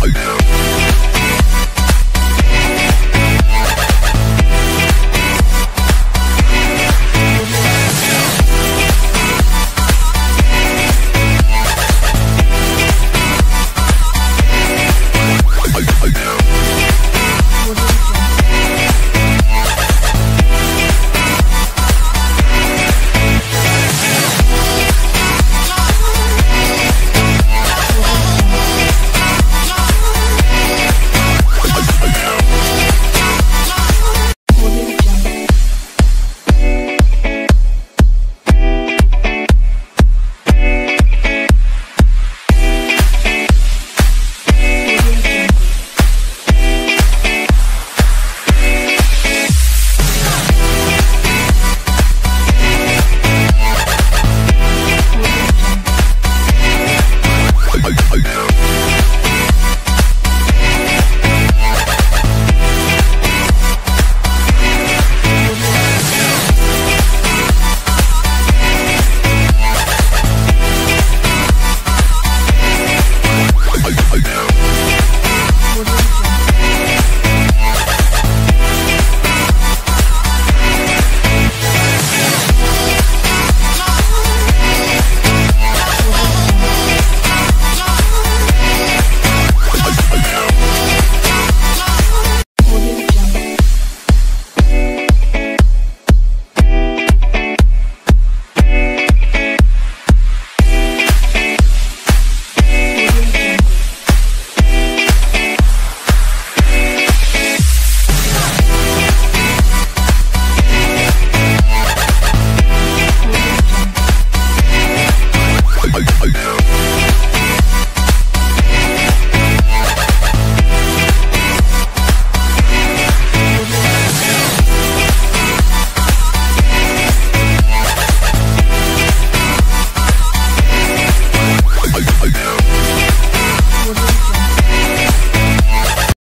Bye.